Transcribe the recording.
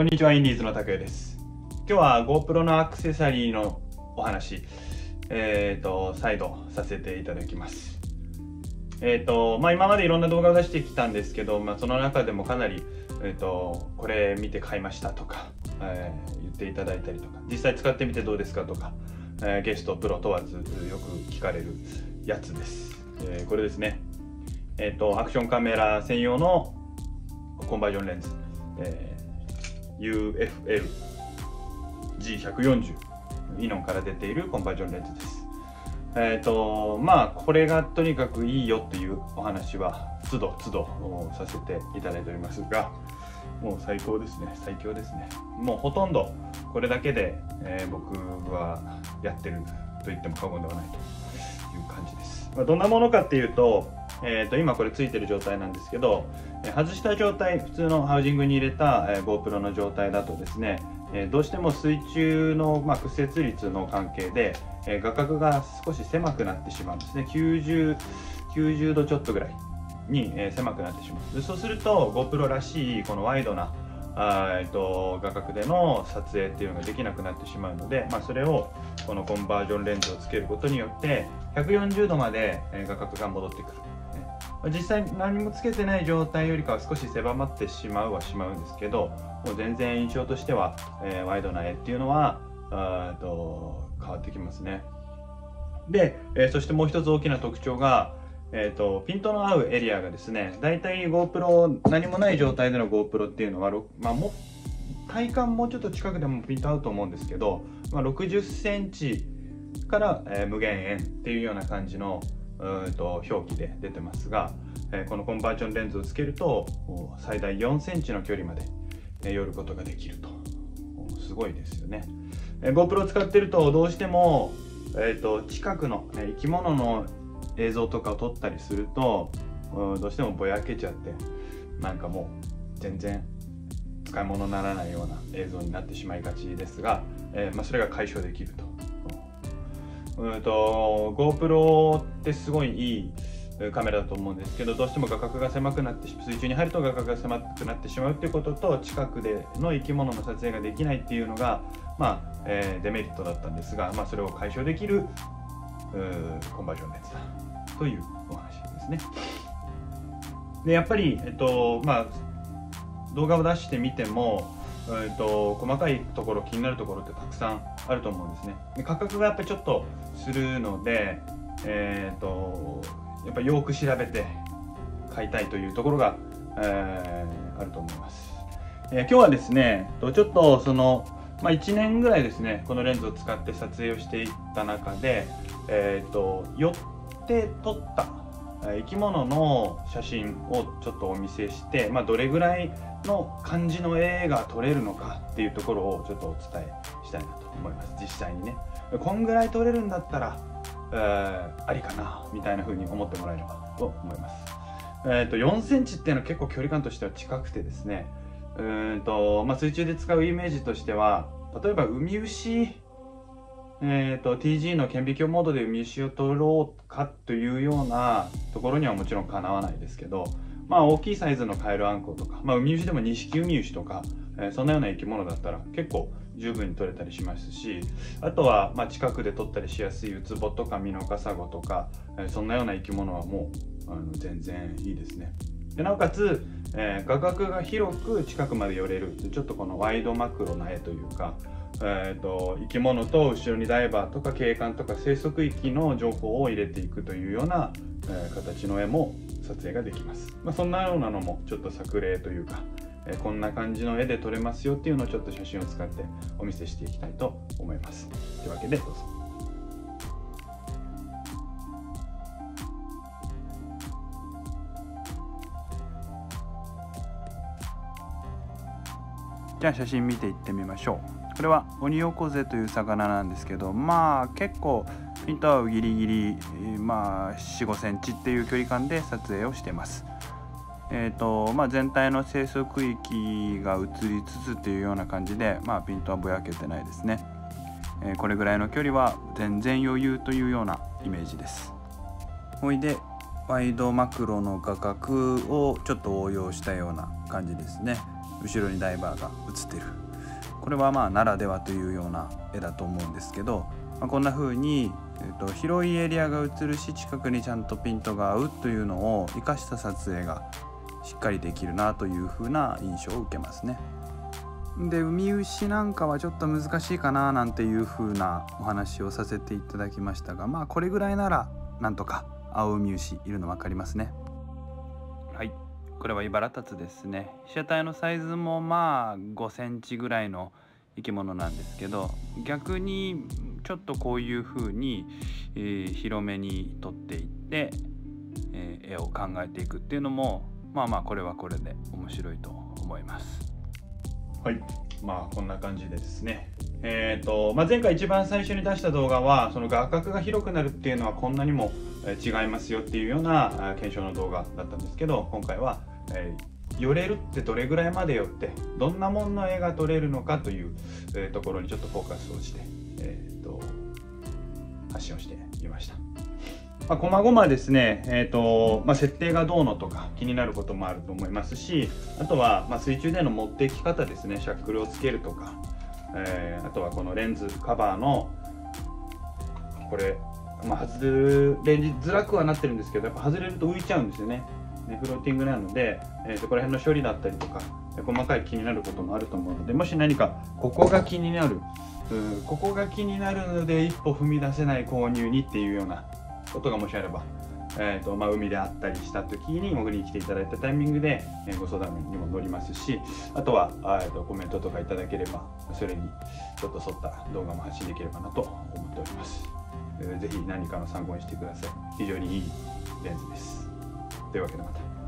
こんにちは、インディーズの拓也です。今日は GoPro のアクセサリーのお話、えっ、と、再度させていただきます。えっ、と、まあ、今までいろんな動画を出してきたんですけど、まあ、その中でもかなり、えっ、と、これ見て買いましたとか、え言っていただいたりとか、実際使ってみてどうですかとか、えゲスト、プロ問わずよく聞かれるやつです。えこれですね。えっ、と、アクションカメラ専用のコンバージョンレンズ、えー UFL-G140 イノンから出ているコンバージョンレンズです。えっ、とまあこれがとにかくいいよっていうお話は都度都度させていただいておりますがもう最高ですね。最強ですね。もうほとんどこれだけで、えー僕はやってると言っても過言ではないという感じです、まあ、どんなものかっていうと,、えー、と今これついてる状態なんですけどえ外した状態普通のハウジングに入れた、えー GoPro の状態だとですね、えどうしても水中の、まあ、屈折率の関係で、え画角が少し狭くなってしまうんですね。90 90度ちょっとぐらいに、え狭くなってしまうでそうすると GoPro らしいこのワイドなあえっと画角での撮影っていうのができなくなってしまうので、まあ、それをこのコンバージョンレンズをつけることによって140度まで画角が戻ってくる、実際何もつけてない状態よりかは少し狭まってしまうはしまうんですけどもう全然印象としては、えーワイドな絵っていうのはと変わってきますね。で、えーそしてもう一つ大きな特徴がえー、とピントの合うエリアがですねだいたい GoPro 何もない状態での GoPro っていうのは、まあ、も体感もうちょっと近くでもピント合うと思うんですけど、まあ、60センチから、えー無限円っていうような感じのうんと表記で出てますが、えこのコンバージョンレンズをつけると最大4センチの距離まで、え寄ることができるとすごいですよね、え GoPro 使ってるとどうしても、えー、と近くの、ね、生き物の映像とかを撮ったりするとどうしてもぼやけちゃってなんかもう全然使い物にならないような映像になってしまいがちですが、えまあ、それが解消できると。うんと GoPro ってすごいいいカメラだと思うんですけどどうしても画角が狭くなって水中に入ると画角が狭くなってしまうっていうことと近くでの生き物の撮影ができないっていうのが、まあえーデメリットだったんですが、まあ、それを解消できるコンバージョンレンズだというお話ですね。でやっぱり、えっとまあ、動画を出してみても、えっと、細かいところ気になるところってたくさんあると思うんですね。で価格がやっぱりちょっとするので、えっとやっぱよく調べて買いたいというところが、えーあると思います。えー今日はですねちょっとその、まあ、1年ぐらいですねこのレンズを使って撮影をしていった中で、えー、と寄って撮った生き物の写真をちょっとお見せして、まあ、どれぐらいの感じの絵が撮れるのかっていうところをちょっとお伝えしたいなと思います。実際にね。こんぐらい撮れるんだったら、えーありかなみたいな風に思ってもらえればと思います。えー、と4センチっていうのは結構距離感としては近くてですね。うんと、まあ、水中で使うイメージとしては例えばウミウシえー、と TG の顕微鏡モードでウミウシを撮ろうかというようなところにはもちろんかなわないですけど、まあ、大きいサイズのカエルアンコウとか、まあ、ウミウシでもニシキウミウシとか、えーそんなような生き物だったら結構十分に撮れたりしますしあとはまあ近くで撮ったりしやすいウツボとかミノカサゴとか、えーそんなような生き物はもうあの全然いいですね。でなおかつ、えー画角が広く近くまで寄れるちょっとこのワイドマクロな絵というか、えー、と生き物と後ろにダイバーとか景観とか生息域の情報を入れていくというような、えー形の絵も撮影ができます、まあ、そんなようなのもちょっと作例というか、えーこんな感じの絵で撮れますよっていうのをちょっと写真を使ってお見せしていきたいと思います。というわけでどうぞ。じゃあ写真見ていってみましょう。これはオニオコゼという魚なんですけどまあ結構ピント合うギリギリ、まあ4 5センチっていう距離感で撮影をしてます。えーとまあ、全体の生息域が移りつつっていうような感じで、まあ、ピントはぼやけてないですね、えーこれぐらいの距離は全然余裕というようなイメージです。ほいでワイドマクロの画角をちょっと応用したような感じですね。後ろにダイバーが映ってる。これはまあならではというような絵だと思うんですけど、まあ、こんな風に、えー、と広いエリアが映るし近くにちゃんとピントが合うというのを生かした撮影がしっかりできるなという風な印象を受けますね。で海牛なんかはちょっと難しいかななんていう風なお話をさせていただきましたがまあこれぐらいならなんとか青海牛いるの分かりますねこれはイバラタツですね。被写体のサイズもまあ5センチぐらいの生き物なんですけど逆にちょっとこういう風に、えー、広めに撮っていって、えー、絵を考えていくっていうのもまあまあこれはこれで面白いと思います。はい。まあこんな感じでですね。えっ、ー、と、まあ、前回一番最初に出した動画はその画角が広くなるっていうのはこんなにも違いますよっていうような検証の動画だったんですけど今回は、えー、寄れるってどれぐらいまで寄ってどんなもんの絵が撮れるのかという、えー、ところにちょっとフォーカスをして、えーと、発信をしてみました。まあ、細々ですね、えーとまあ、設定がどうのとか気になることもあると思いますしあとは、まあ、水中での持っていき方ですねシャックルをつけるとか、えー、あとはこのレンズカバーのこれまあ、外れづらくはなってるんですけどやっぱ外れると浮いちゃうんですよねねフローティングなので、えー、そこら辺の処理だったりとか細かい気になることもあると思うのでもし何かここが気になるここが気になるので一歩踏み出せない購入にっていうようなことがもしあれば、えーとまあ、海であったりした時に潜りに来ていただいたタイミングで、えご相談にも乗りますしあとはあとコメントとかいただければそれにちょっと沿った動画も発信できればなと思っております。ぜひ何かの参考にしてください非常にいいレンズですというわけでまた